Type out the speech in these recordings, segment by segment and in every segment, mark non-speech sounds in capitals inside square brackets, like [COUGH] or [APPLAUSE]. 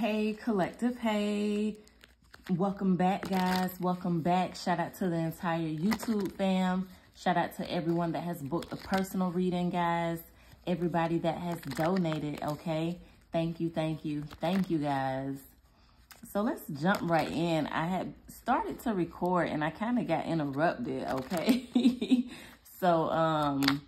Hey, collective. Hey. Welcome back, guys. Welcome back. Shout out to the entire YouTube fam. Shout out to everyone that has booked a personal reading, guys. Everybody that has donated, okay? Thank you, thank you, thank you, guys. So let's jump right in. I had started to record and I kind of got interrupted, okay? [LAUGHS] so, um,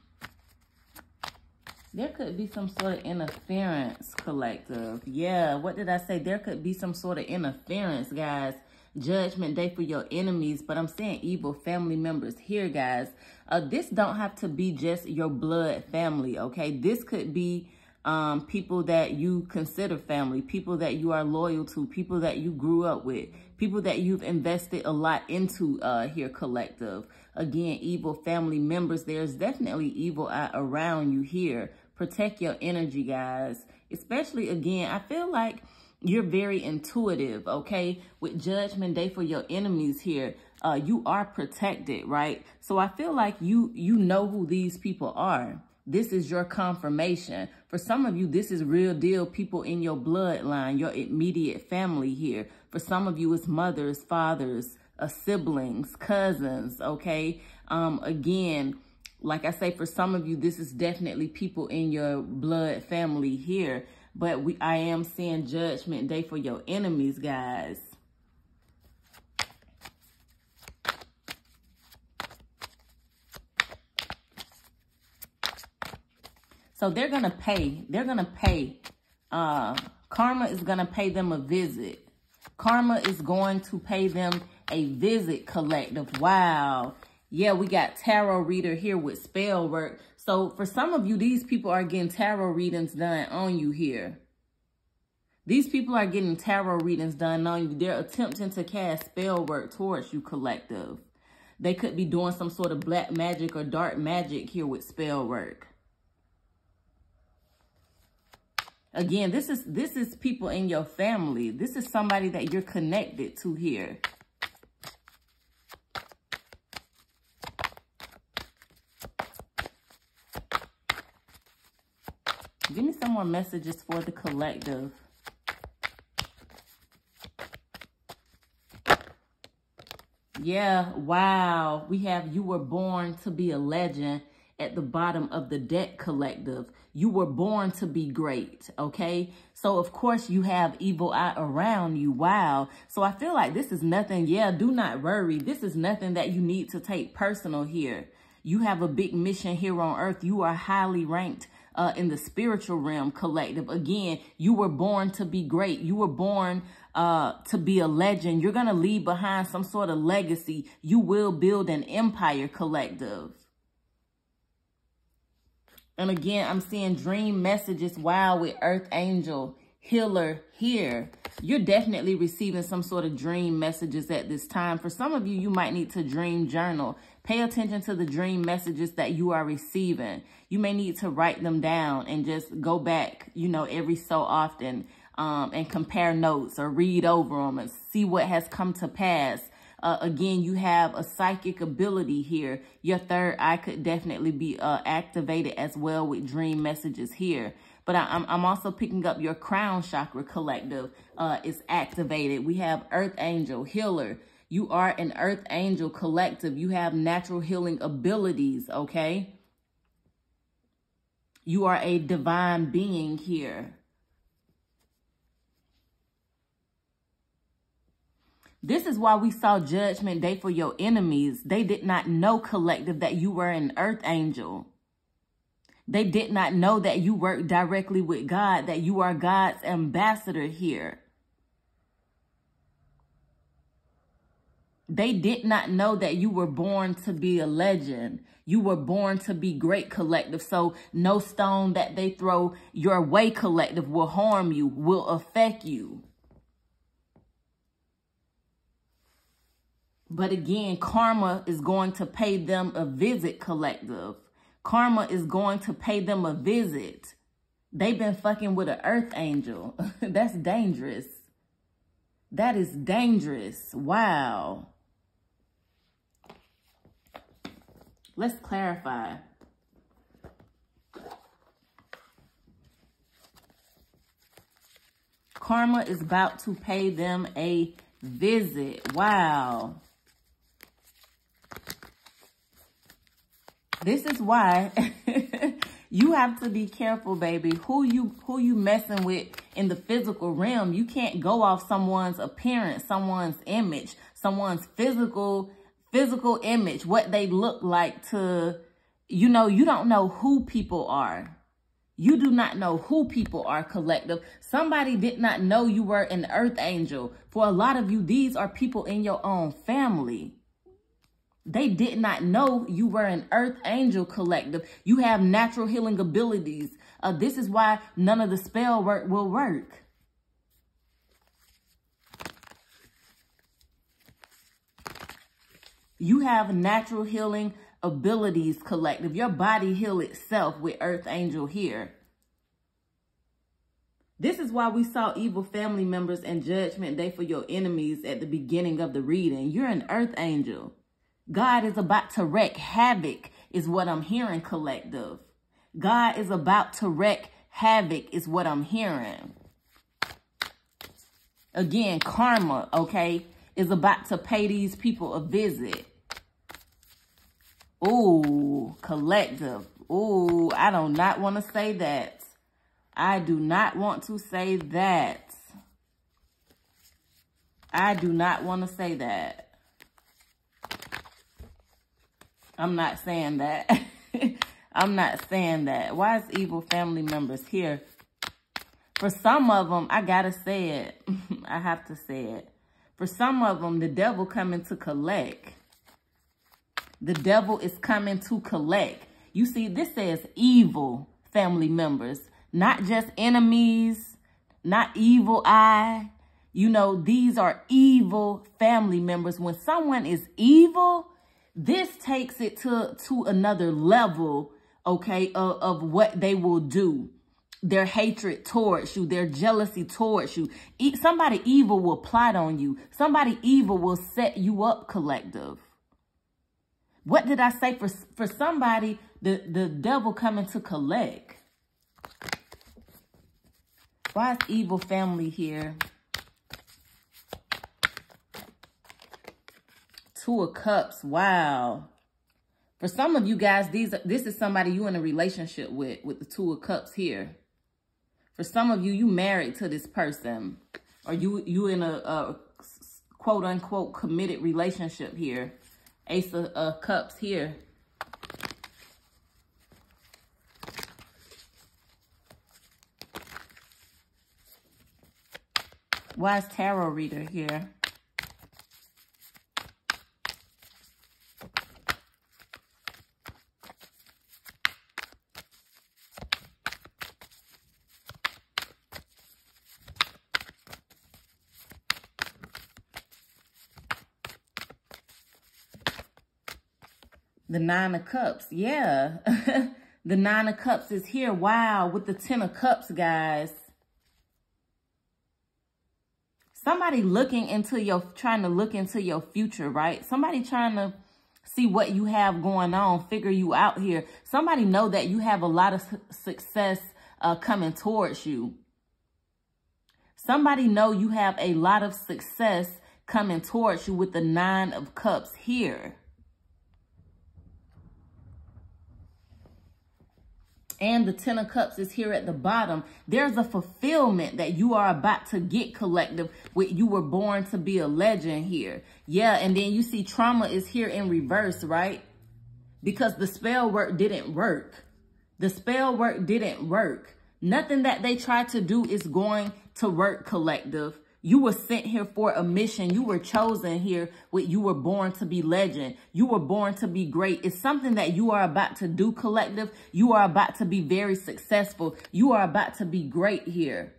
there could be some sort of interference, collective. Yeah, what did I say? There could be some sort of interference, guys. Judgment day for your enemies, but I'm saying evil family members here, guys. Uh, this don't have to be just your blood family, okay? This could be um, people that you consider family, people that you are loyal to, people that you grew up with, people that you've invested a lot into uh, here, collective. Again, evil family members. There's definitely evil around you here protect your energy, guys. Especially, again, I feel like you're very intuitive, okay? With judgment day for your enemies here, uh, you are protected, right? So I feel like you you know who these people are. This is your confirmation. For some of you, this is real deal people in your bloodline, your immediate family here. For some of you, it's mothers, fathers, uh, siblings, cousins, okay? Um, again, like I say, for some of you, this is definitely people in your blood family here. But we, I am seeing judgment day for your enemies, guys. So they're going to pay. They're going to pay. Uh, karma is going to pay them a visit. Karma is going to pay them a visit collective. Wow. Yeah, we got tarot reader here with spell work. So for some of you, these people are getting tarot readings done on you here. These people are getting tarot readings done on you. They're attempting to cast spell work towards you, collective. They could be doing some sort of black magic or dark magic here with spell work. Again, this is this is people in your family. This is somebody that you're connected to here. Give me some more messages for the collective. Yeah, wow. We have you were born to be a legend at the bottom of the deck collective. You were born to be great, okay? So, of course, you have evil eye around you. Wow. So, I feel like this is nothing. Yeah, do not worry. This is nothing that you need to take personal here. You have a big mission here on earth. You are highly ranked uh, in the spiritual realm collective. Again, you were born to be great. You were born uh, to be a legend. You're going to leave behind some sort of legacy. You will build an empire collective. And again, I'm seeing dream messages. Wow, with Earth Angel healer here. You're definitely receiving some sort of dream messages at this time. For some of you, you might need to dream journal. Pay attention to the dream messages that you are receiving. You may need to write them down and just go back, you know, every so often um, and compare notes or read over them and see what has come to pass. Uh, again, you have a psychic ability here. Your third eye could definitely be uh, activated as well with dream messages here. But I, am I'm also picking up your crown chakra collective uh, is activated. We have earth angel, healer. You are an earth angel collective. You have natural healing abilities, okay? You are a divine being here. This is why we saw judgment day for your enemies. They did not know collective that you were an earth angel. They did not know that you work directly with God, that you are God's ambassador here. They did not know that you were born to be a legend. You were born to be great collective. So no stone that they throw your way collective will harm you, will affect you. But again, karma is going to pay them a visit collective. Karma is going to pay them a visit. They've been fucking with an earth angel. [LAUGHS] That's dangerous. That is dangerous. Wow. Let's clarify. Karma is about to pay them a visit. Wow. This is why [LAUGHS] you have to be careful, baby. Who you who you messing with in the physical realm. You can't go off someone's appearance, someone's image, someone's physical physical image, what they look like to you know, you don't know who people are. You do not know who people are collective. Somebody did not know you were an earth angel. For a lot of you, these are people in your own family. They did not know you were an earth angel collective. You have natural healing abilities. Uh, this is why none of the spell work will work. You have natural healing abilities collective. Your body heal itself with earth angel here. This is why we saw evil family members and judgment day for your enemies at the beginning of the reading. You're an earth angel. God is about to wreak havoc is what I'm hearing collective. God is about to wreak havoc is what I'm hearing. Again, karma, okay, is about to pay these people a visit. Ooh, collective. Ooh, I do not want to say that. I do not want to say that. I do not want to say that. I'm not saying that. [LAUGHS] I'm not saying that. Why is evil family members here? For some of them, I got to say it. [LAUGHS] I have to say it. For some of them, the devil coming to collect. The devil is coming to collect. You see, this says evil family members, not just enemies, not evil eye. You know, these are evil family members. When someone is evil, this takes it to, to another level, okay, of, of what they will do. Their hatred towards you, their jealousy towards you. E somebody evil will plot on you. Somebody evil will set you up collective. What did I say? For, for somebody, the, the devil coming to collect. Why is evil family here? Two of Cups. Wow. For some of you guys, these this is somebody you in a relationship with, with the Two of Cups here. For some of you, you married to this person. Or you, you in a, a quote unquote committed relationship here. Ace of uh, Cups here. Wise Tarot Reader here. The Nine of Cups. Yeah. [LAUGHS] the Nine of Cups is here. Wow. With the Ten of Cups, guys. Somebody looking into your, trying to look into your future, right? Somebody trying to see what you have going on, figure you out here. Somebody know that you have a lot of success uh, coming towards you. Somebody know you have a lot of success coming towards you with the Nine of Cups here. And the Ten of Cups is here at the bottom. There's a fulfillment that you are about to get collective with you were born to be a legend here. Yeah, and then you see trauma is here in reverse, right? Because the spell work didn't work. The spell work didn't work. Nothing that they tried to do is going to work collective. You were sent here for a mission. You were chosen here with you were born to be legend. You were born to be great. It's something that you are about to do collective. You are about to be very successful. You are about to be great here.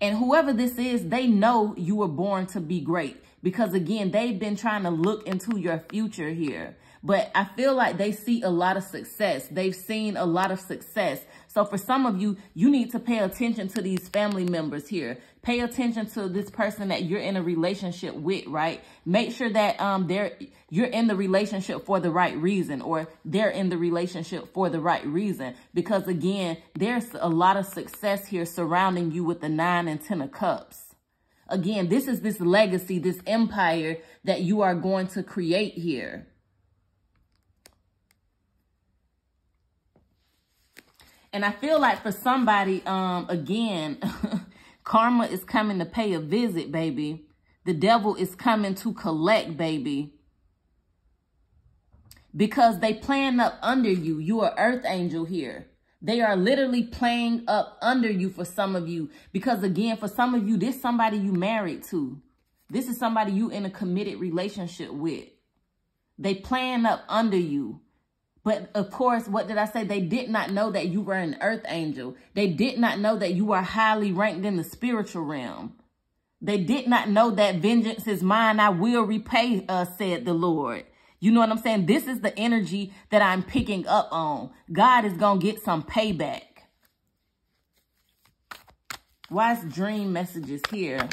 And whoever this is, they know you were born to be great. Because again, they've been trying to look into your future here. But I feel like they see a lot of success. They've seen a lot of success. So for some of you, you need to pay attention to these family members here. Pay attention to this person that you're in a relationship with, right? Make sure that um they're you're in the relationship for the right reason or they're in the relationship for the right reason. Because again, there's a lot of success here surrounding you with the nine and ten of cups. Again, this is this legacy, this empire that you are going to create here. And I feel like for somebody, um, again, [LAUGHS] karma is coming to pay a visit, baby. The devil is coming to collect, baby. Because they plan up under you. You are earth angel here. They are literally playing up under you for some of you. Because again, for some of you, this somebody you married to. This is somebody you in a committed relationship with. They playing up under you. But of course, what did I say? They did not know that you were an earth angel. They did not know that you are highly ranked in the spiritual realm. They did not know that vengeance is mine. I will repay, uh, said the Lord. You know what I'm saying? This is the energy that I'm picking up on. God is going to get some payback. Why is dream messages here?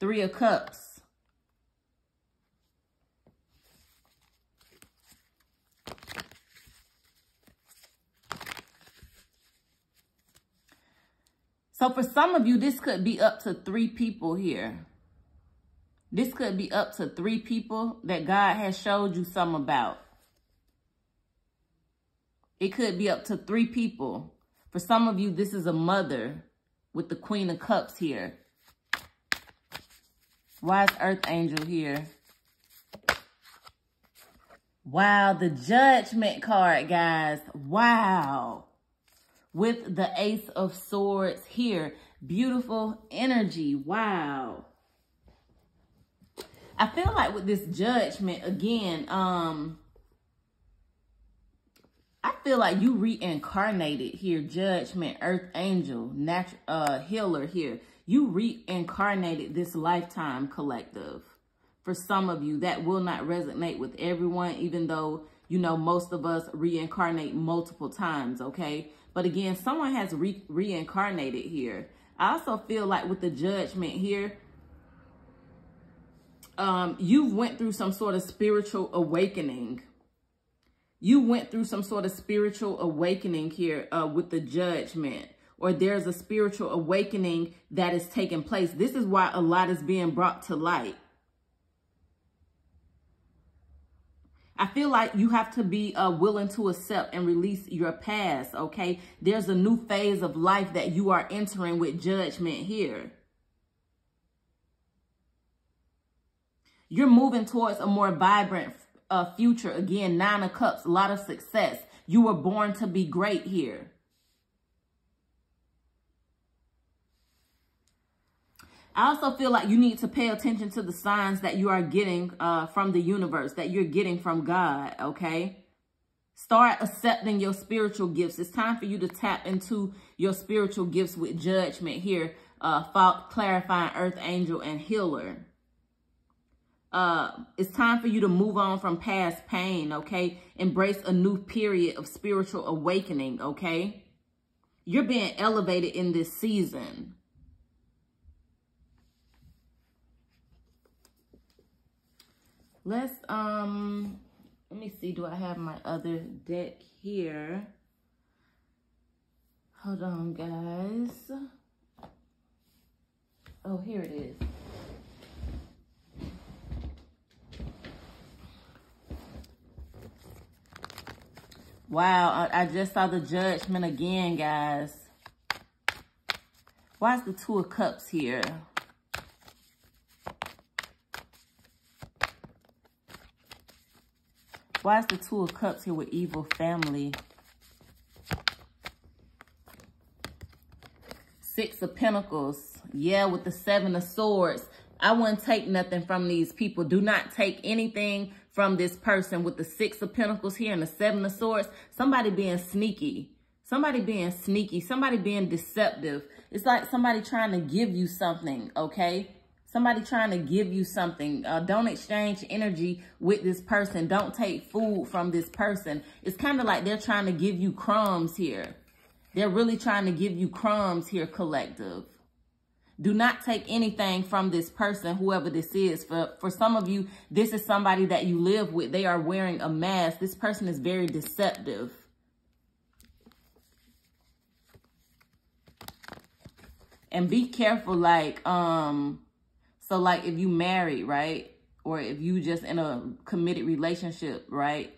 Three of Cups. So for some of you, this could be up to three people here. This could be up to three people that God has showed you some about. It could be up to three people. For some of you, this is a mother with the Queen of Cups here. Why is Earth Angel here? Wow, the Judgment card, guys. Wow. With the Ace of Swords here. Beautiful energy. Wow. I feel like with this Judgment, again, um, I feel like you reincarnated here. Judgment, Earth Angel, natural, uh, Healer here you reincarnated this lifetime collective. For some of you, that will not resonate with everyone, even though, you know, most of us reincarnate multiple times, okay? But again, someone has re reincarnated here. I also feel like with the judgment here, um, you went through some sort of spiritual awakening. You went through some sort of spiritual awakening here uh, with the judgment or there's a spiritual awakening that is taking place. This is why a lot is being brought to light. I feel like you have to be uh, willing to accept and release your past, okay? There's a new phase of life that you are entering with judgment here. You're moving towards a more vibrant uh, future. Again, nine of cups, a lot of success. You were born to be great here. I also feel like you need to pay attention to the signs that you are getting uh, from the universe, that you're getting from God, okay? Start accepting your spiritual gifts. It's time for you to tap into your spiritual gifts with judgment here, uh, clarifying earth angel and healer. Uh, it's time for you to move on from past pain, okay? Embrace a new period of spiritual awakening, okay? You're being elevated in this season. Let's, um, let me see. Do I have my other deck here? Hold on, guys. Oh, here it is. Wow, I, just saw the judgment again, guys. Why is the Two of Cups here? Why is the Two of Cups here with evil family? Six of Pentacles. Yeah, with the Seven of Swords. I wouldn't take nothing from these people. Do not take anything from this person with the Six of Pentacles here and the Seven of Swords. Somebody being sneaky. Somebody being sneaky. Somebody being deceptive. It's like somebody trying to give you something, okay? Somebody trying to give you something. Uh, don't exchange energy with this person. Don't take food from this person. It's kind of like they're trying to give you crumbs here. They're really trying to give you crumbs here, collective. Do not take anything from this person, whoever this is. For, for some of you, this is somebody that you live with. They are wearing a mask. This person is very deceptive. And be careful, like, um, so like if you married, right? Or if you just in a committed relationship, right?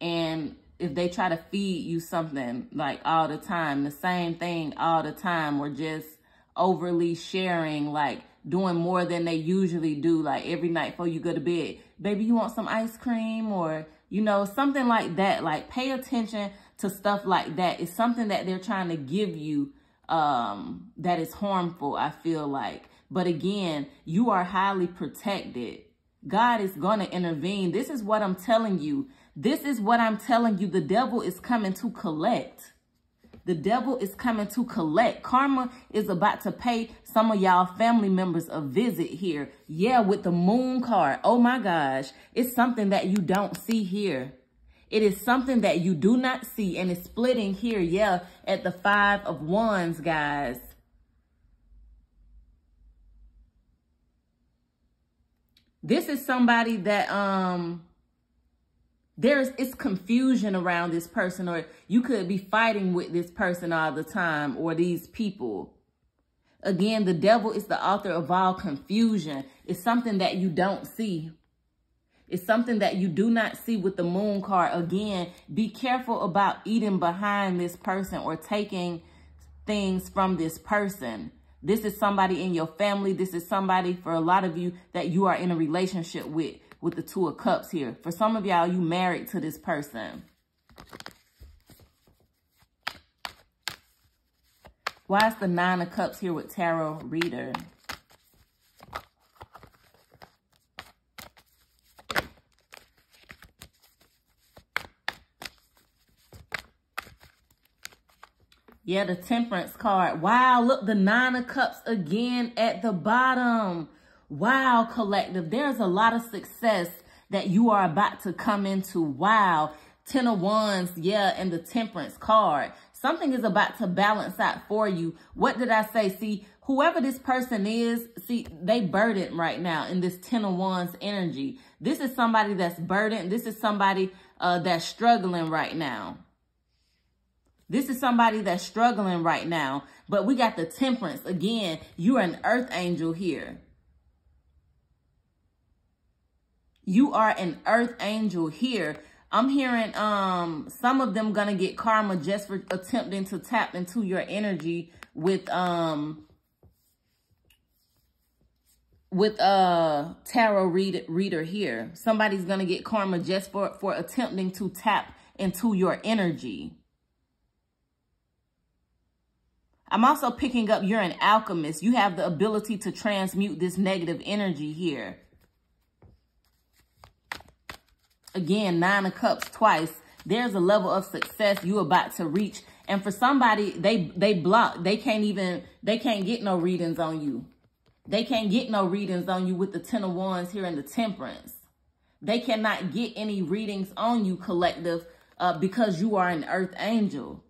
And if they try to feed you something like all the time, the same thing all the time, or just overly sharing, like doing more than they usually do, like every night before you go to bed. Baby, you want some ice cream or, you know, something like that. Like pay attention to stuff like that. It's something that they're trying to give you um, that is harmful, I feel like. But again, you are highly protected. God is going to intervene. This is what I'm telling you. This is what I'm telling you. The devil is coming to collect. The devil is coming to collect. Karma is about to pay some of y'all family members a visit here. Yeah, with the moon card. Oh my gosh. It's something that you don't see here. It is something that you do not see and it's splitting here. Yeah, at the five of wands, guys. This is somebody that um there's it's confusion around this person or you could be fighting with this person all the time or these people. Again, the devil is the author of all confusion. It's something that you don't see. It's something that you do not see with the moon card. Again, be careful about eating behind this person or taking things from this person. This is somebody in your family. This is somebody for a lot of you that you are in a relationship with, with the two of cups here. For some of y'all, you married to this person. Why is the nine of cups here with tarot reader? Yeah, the temperance card. Wow, look, the nine of cups again at the bottom. Wow, collective. There's a lot of success that you are about to come into. Wow. Ten of wands, yeah, and the temperance card. Something is about to balance out for you. What did I say? See, whoever this person is, see, they burdened right now in this ten of wands energy. This is somebody that's burdened. This is somebody uh, that's struggling right now. This is somebody that's struggling right now. But we got the temperance. Again, you're an earth angel here. You are an earth angel here. I'm hearing um some of them gonna get karma just for attempting to tap into your energy with um with a tarot read, reader here. Somebody's gonna get karma just for for attempting to tap into your energy. I'm also picking up you're an alchemist. You have the ability to transmute this negative energy here. Again, nine of cups twice. There's a level of success you about to reach. And for somebody, they they block. They can't even, they can't get no readings on you. They can't get no readings on you with the Ten of Wands here in the Temperance. They cannot get any readings on you, collective, uh, because you are an Earth Angel.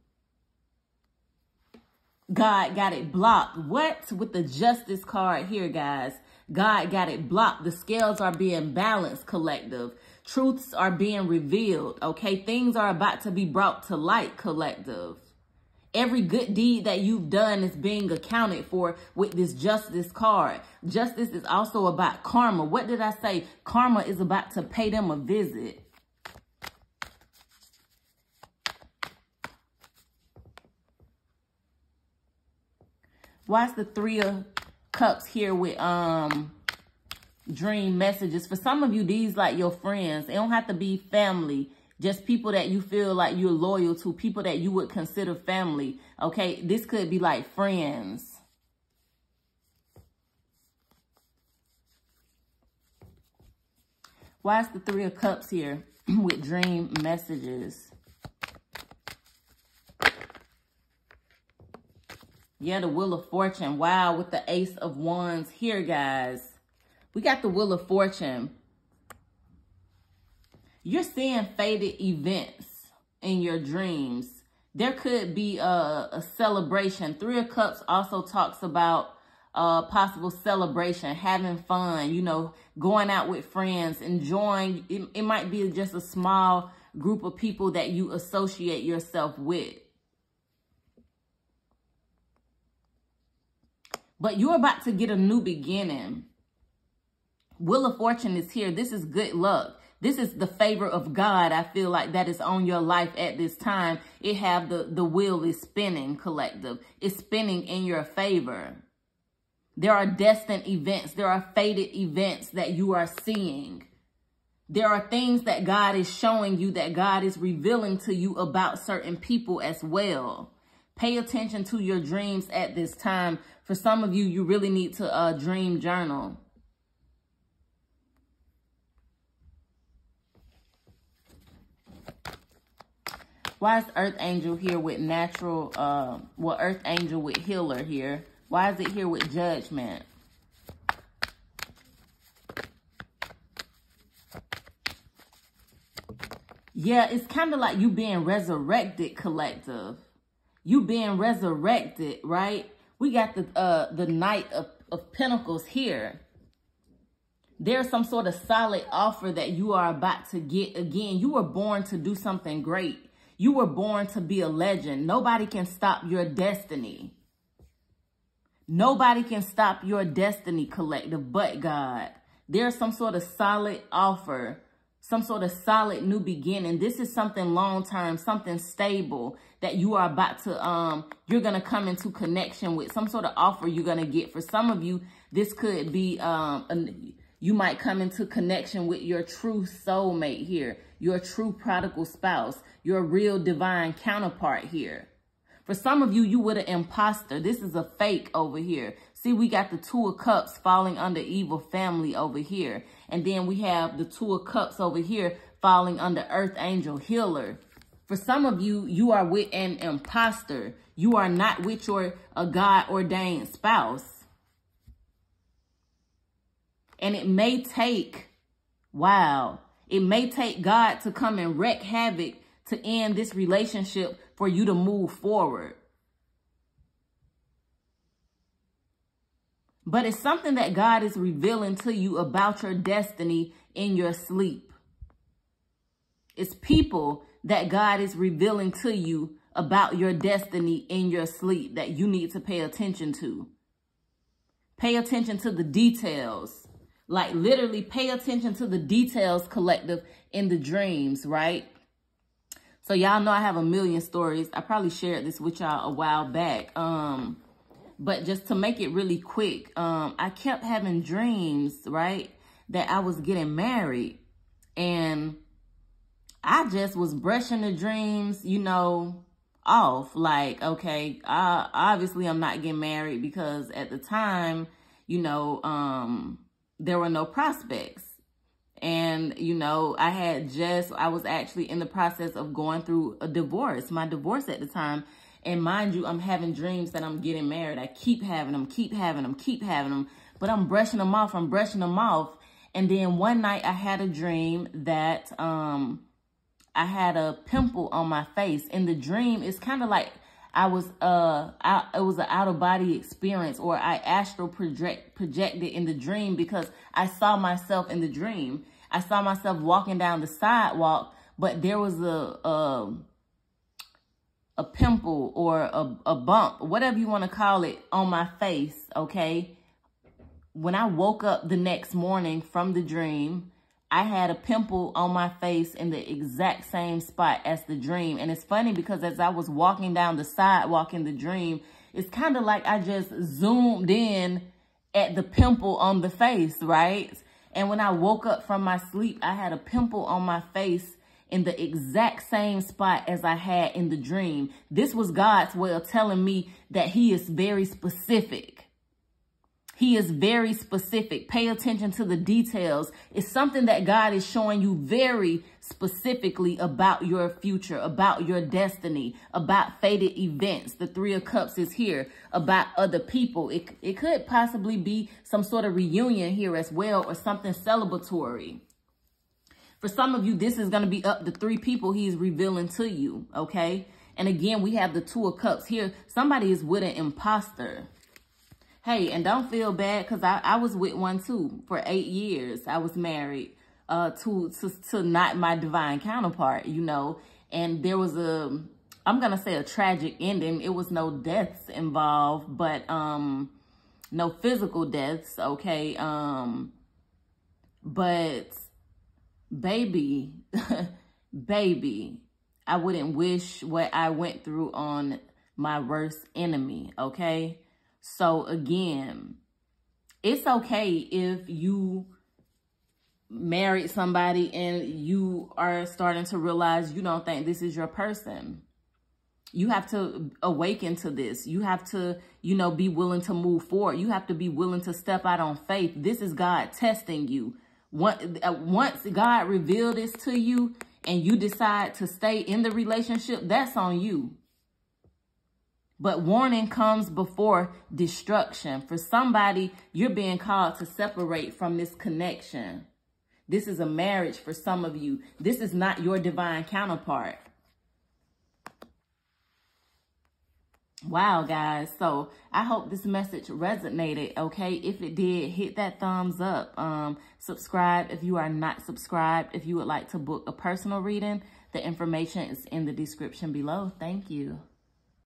God got it blocked. What? With the justice card here, guys. God got it blocked. The scales are being balanced, collective. Truths are being revealed, okay? Things are about to be brought to light, collective. Every good deed that you've done is being accounted for with this justice card. Justice is also about karma. What did I say? Karma is about to pay them a visit. Why's the three of cups here with um dream messages? For some of you, these like your friends. They don't have to be family. Just people that you feel like you're loyal to. People that you would consider family. Okay, this could be like friends. Why is the Three of Cups here [CLEARS THROAT] with dream messages? Yeah, the Wheel of Fortune. Wow, with the Ace of Wands here, guys. We got the Wheel of Fortune. You're seeing fated events in your dreams. There could be a, a celebration. Three of Cups also talks about a possible celebration, having fun, you know, going out with friends, enjoying. It, it might be just a small group of people that you associate yourself with. But you're about to get a new beginning. Wheel of Fortune is here. This is good luck. This is the favor of God. I feel like that is on your life at this time. It have the, the wheel is spinning collective. It's spinning in your favor. There are destined events. There are fated events that you are seeing. There are things that God is showing you that God is revealing to you about certain people as well. Pay attention to your dreams at this time. For some of you, you really need to uh, dream journal. Why is Earth Angel here with natural, uh, well, Earth Angel with healer here? Why is it here with judgment? Yeah, it's kind of like you being resurrected, collective. You being resurrected, right? We got the uh the Knight of, of Pentacles here. There's some sort of solid offer that you are about to get again. You were born to do something great. You were born to be a legend. Nobody can stop your destiny. Nobody can stop your destiny, collective, but God. There's some sort of solid offer, some sort of solid new beginning. This is something long-term, something stable that you are about to, um, you're going to come into connection with. Some sort of offer you're going to get. For some of you, this could be, um, a, you might come into connection with your true soulmate here, your true prodigal spouse, your real divine counterpart here. For some of you, you were an imposter. This is a fake over here. See, we got the Two of Cups falling under evil family over here. And then we have the Two of Cups over here falling under Earth Angel Healer. For some of you, you are with an imposter. You are not with your a God-ordained spouse. And it may take, wow, it may take God to come and wreak havoc to end this relationship for you to move forward. But it's something that God is revealing to you about your destiny in your sleep. It's people that God is revealing to you about your destiny in your sleep that you need to pay attention to. Pay attention to the details. Like literally pay attention to the details collective in the dreams, right? So y'all know I have a million stories. I probably shared this with y'all a while back. Um, but just to make it really quick, um, I kept having dreams, right? That I was getting married. And I just was brushing the dreams, you know, off. Like, okay, I, obviously I'm not getting married because at the time, you know, um, there were no prospects. And, you know, I had just, I was actually in the process of going through a divorce, my divorce at the time. And mind you, I'm having dreams that I'm getting married. I keep having them, keep having them, keep having them. But I'm brushing them off, I'm brushing them off. And then one night I had a dream that um, I had a pimple on my face. In the dream, it's kind of like I was, uh, I, it was an out of body experience or I astral project, projected in the dream because I saw myself in the dream. I saw myself walking down the sidewalk, but there was a, a, a pimple or a, a bump, whatever you want to call it on my face. Okay. When I woke up the next morning from the dream, I had a pimple on my face in the exact same spot as the dream. And it's funny because as I was walking down the sidewalk in the dream, it's kind of like I just zoomed in at the pimple on the face, right? And when I woke up from my sleep, I had a pimple on my face in the exact same spot as I had in the dream. This was God's way of telling me that he is very specific. He is very specific. Pay attention to the details. It's something that God is showing you very specifically about your future, about your destiny, about fated events. The Three of Cups is here about other people. It, it could possibly be some sort of reunion here as well or something celebratory. For some of you, this is going to be up to three people he's revealing to you, okay? And again, we have the Two of Cups here. Somebody is with an imposter. Hey, and don't feel bad because I, I was with one too for eight years. I was married uh, to, to, to not my divine counterpart, you know. And there was a, I'm going to say a tragic ending. It was no deaths involved, but um, no physical deaths, okay? Um, but baby, [LAUGHS] baby, I wouldn't wish what I went through on my worst enemy, okay? So again, it's okay if you married somebody and you are starting to realize you don't think this is your person. You have to awaken to this. You have to, you know, be willing to move forward. You have to be willing to step out on faith. This is God testing you. Uh, once God revealed this to you and you decide to stay in the relationship, that's on you. But warning comes before destruction. For somebody, you're being called to separate from this connection. This is a marriage for some of you. This is not your divine counterpart. Wow, guys. So I hope this message resonated. Okay. If it did, hit that thumbs up. Um, subscribe if you are not subscribed. If you would like to book a personal reading, the information is in the description below. Thank you.